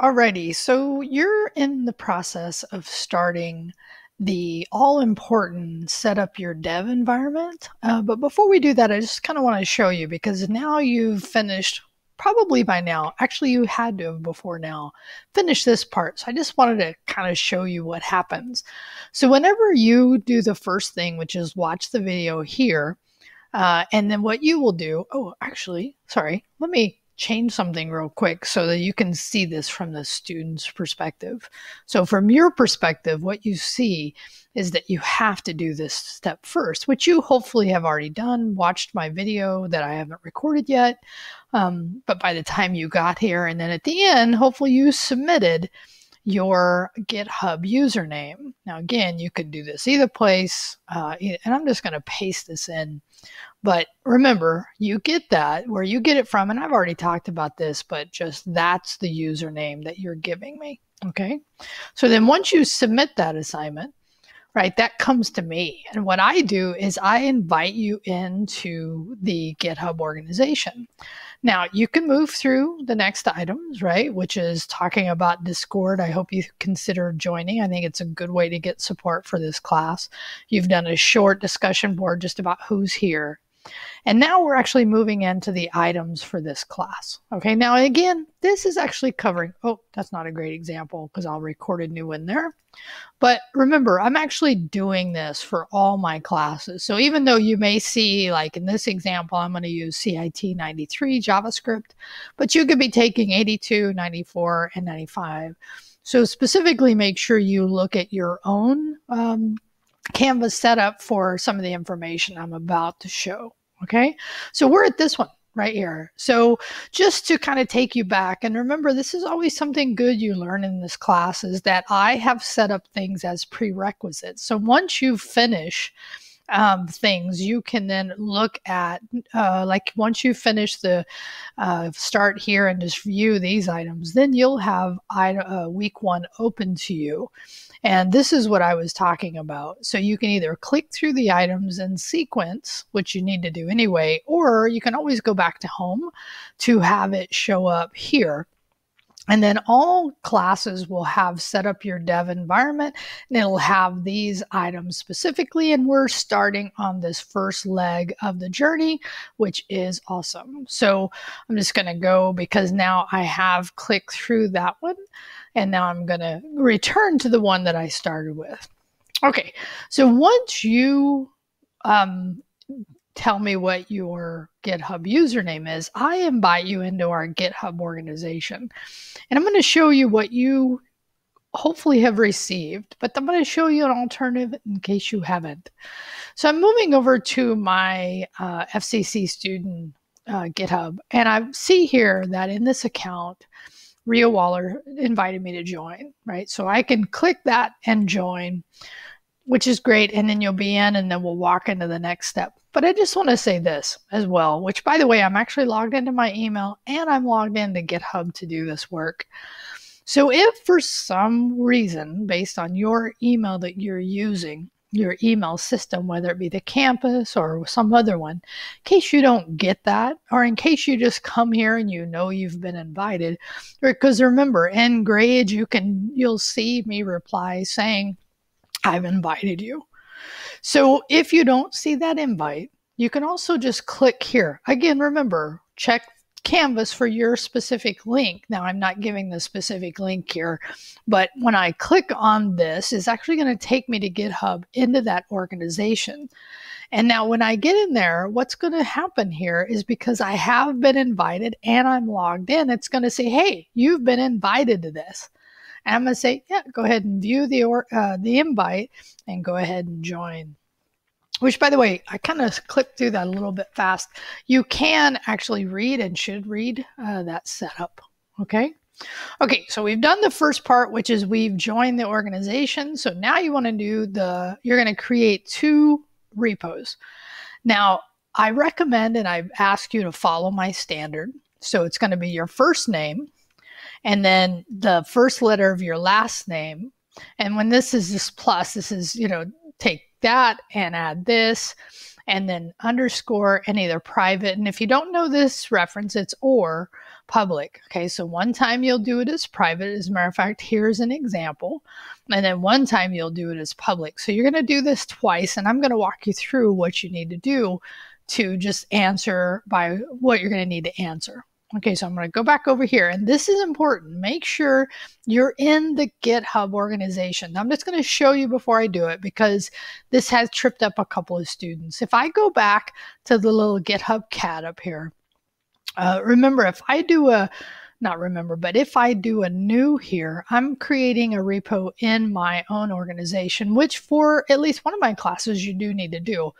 Alrighty, so you're in the process of starting the all important set up your dev environment. Uh, but before we do that, I just kind of want to show you because now you've finished, probably by now, actually, you had to have before now, finished this part. So I just wanted to kind of show you what happens. So whenever you do the first thing, which is watch the video here, uh, and then what you will do, oh, actually, sorry, let me change something real quick so that you can see this from the student's perspective. So, from your perspective, what you see is that you have to do this step first, which you hopefully have already done, watched my video that I haven't recorded yet. Um, but by the time you got here, and then at the end, hopefully you submitted your GitHub username. Now, again, you could do this either place, uh, and I'm just going to paste this in but remember, you get that where you get it from, and I've already talked about this, but just that's the username that you're giving me. Okay. So then once you submit that assignment, right, that comes to me. And what I do is I invite you into the GitHub organization. Now, you can move through the next items, right, which is talking about Discord. I hope you consider joining. I think it's a good way to get support for this class. You've done a short discussion board just about who's here and now we're actually moving into the items for this class. Okay, now again, this is actually covering, oh, that's not a great example because I'll record a new one there. But remember, I'm actually doing this for all my classes. So even though you may see, like in this example, I'm going to use CIT 93 JavaScript, but you could be taking 82, 94, and 95. So specifically make sure you look at your own um, Canvas setup for some of the information I'm about to show. Okay, so we're at this one right here. So just to kind of take you back and remember this is always something good you learn in this class is that I have set up things as prerequisites. So once you finish um, things you can then look at uh, like once you finish the uh, start here and just view these items then you'll have uh, week one open to you and this is what I was talking about. So you can either click through the items in sequence, which you need to do anyway, or you can always go back to home to have it show up here. And then all classes will have set up your dev environment and it'll have these items specifically. And we're starting on this first leg of the journey, which is awesome. So I'm just going to go because now I have clicked through that one. And now I'm going to return to the one that I started with. Okay, so once you um, tell me what your GitHub username is, I invite you into our GitHub organization. And I'm going to show you what you hopefully have received, but I'm going to show you an alternative in case you haven't. So I'm moving over to my uh, FCC student uh, GitHub, and I see here that in this account, Rio Waller invited me to join, right? So I can click that and join, which is great. And then you'll be in, and then we'll walk into the next step. But I just want to say this as well, which by the way, I'm actually logged into my email and I'm logged into GitHub to do this work. So if for some reason, based on your email that you're using, your email system, whether it be the campus or some other one, in case you don't get that, or in case you just come here and you know you've been invited, because remember, in grades you can you'll see me reply saying, I've invited you. So if you don't see that invite, you can also just click here. Again, remember, check Canvas for your specific link. Now, I'm not giving the specific link here, but when I click on this, it's actually going to take me to GitHub into that organization. And now, when I get in there, what's going to happen here is because I have been invited and I'm logged in, it's going to say, hey, you've been invited to this. And I'm going to say, yeah, go ahead and view the, or, uh, the invite and go ahead and join. Which by the way i kind of clipped through that a little bit fast. You can actually read and should read uh, that setup okay? Okay so we've done the first part which is we've joined the organization. So now you want to do the you're going to create two repos. Now i recommend and i ask you to follow my standard. So it's going to be your first name and then the first letter of your last name and when this is this plus this is you know take that and add this and then underscore and either private. And if you don't know this reference, it's or, public. Okay, so one time you'll do it as private. As a matter of fact, here's an example. And then one time you'll do it as public. So you're going to do this twice, and I'm going to walk you through what you need to do to just answer by what you're going to need to answer. Okay, so I'm going to go back over here, and this is important. Make sure you're in the GitHub organization. I'm just going to show you before I do it because this has tripped up a couple of students. If I go back to the little GitHub cat up here, uh, remember if I do a not remember, but if I do a new here, I'm creating a repo in my own organization, which for at least one of my classes you do need to do.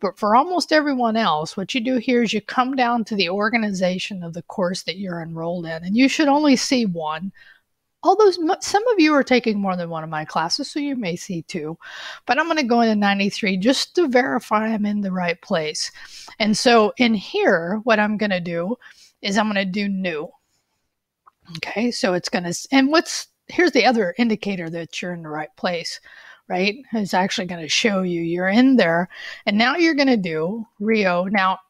But for almost everyone else, what you do here is you come down to the organization of the course that you're enrolled in, and you should only see one. Although some of you are taking more than one of my classes, so you may see two. But I'm going to go into 93 just to verify I'm in the right place. And so in here, what I'm going to do is I'm going to do new. Okay, so it's going to, and what's, here's the other indicator that you're in the right place, right? It's actually going to show you you're in there. And now you're going to do Rio. Now,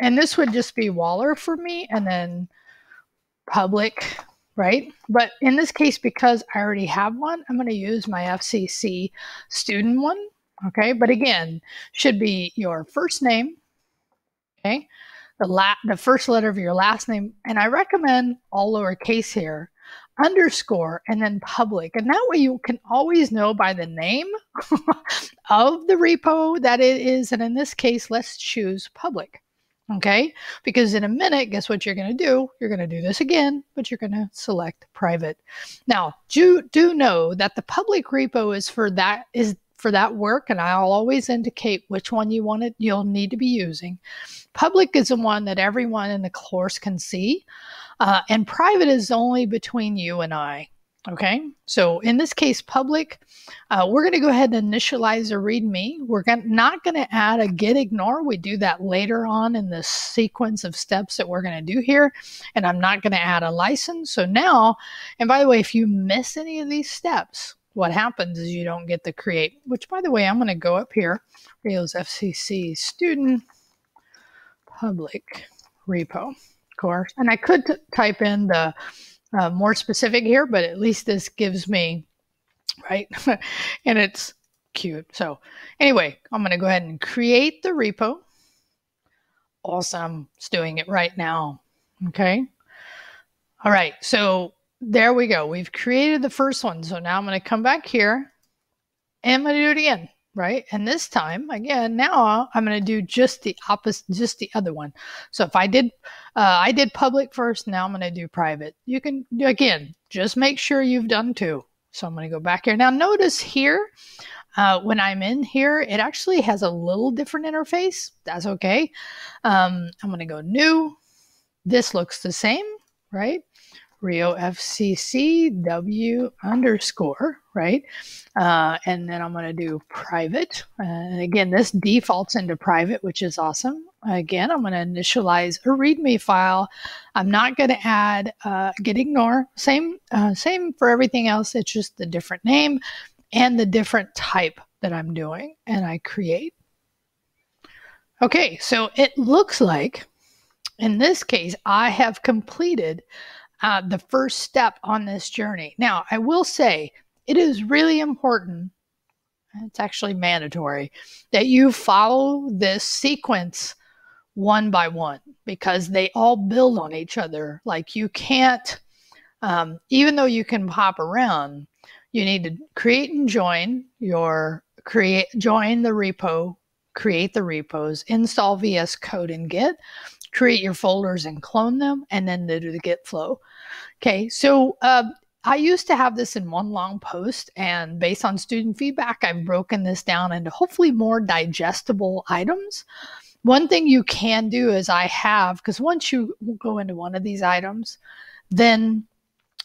and this would just be Waller for me and then public, right? But in this case, because I already have one, I'm going to use my FCC student one. Okay, but again, should be your first name, okay, the la- the first letter of your last name, and I recommend all lowercase here, underscore, and then public, and that way you can always know by the name of the repo that it is, and in this case, let's choose public. Okay, because in a minute, guess what you're going to do? You're going to do this again, but you're going to select private. Now, do do know that the public repo is for that is for that work, and I'll always indicate which one you want it, you'll need to be using. Public is the one that everyone in the course can see, uh, and private is only between you and I. Okay, so in this case, public, uh, we're going to go ahead and initialize a README. We're gonna, not going to add a git ignore. We do that later on in the sequence of steps that we're going to do here. And I'm not going to add a license. So now, and by the way, if you miss any of these steps, what happens is you don't get the create, which by the way, I'm going to go up here, Rails FCC student public repo course. And I could type in the uh, more specific here, but at least this gives me, right? and it's cute. So anyway, I'm going to go ahead and create the repo. Awesome. It's doing it right now. Okay. All right. So there we go. We've created the first one. So now I'm going to come back here and I'm going to do it again, right? And this time, again, now I'm going to do just the opposite, just the other one. So if I did, uh, I did public first, now I'm going to do private. You can, again, just make sure you've done two. So I'm going to go back here. Now notice here, uh, when I'm in here, it actually has a little different interface. That's okay. Um, I'm going to go new. This looks the same, right? Rio FCCW underscore, right? Uh, and then I'm going to do private. Uh, and again, this defaults into private, which is awesome. Again, I'm going to initialize a README file. I'm not going to add uh, git ignore. Same, uh, same for everything else. It's just the different name and the different type that I'm doing. And I create. Okay, so it looks like in this case, I have completed uh, the first step on this journey. Now, I will say it is really important, it's actually mandatory, that you follow this sequence one by one because they all build on each other. Like you can't, um, even though you can pop around, you need to create and join your create join the repo create the repos install vs code and git create your folders and clone them, and then do the git flow. Okay, so uh, I used to have this in one long post, and based on student feedback, I've broken this down into hopefully more digestible items. One thing you can do is I have, because once you go into one of these items, then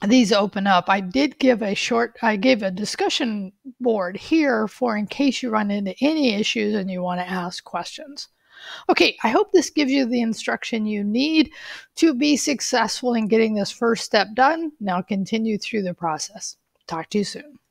these open up. I did give a short, I gave a discussion board here for in case you run into any issues and you want to ask questions. Okay, I hope this gives you the instruction you need to be successful in getting this first step done. Now continue through the process. Talk to you soon.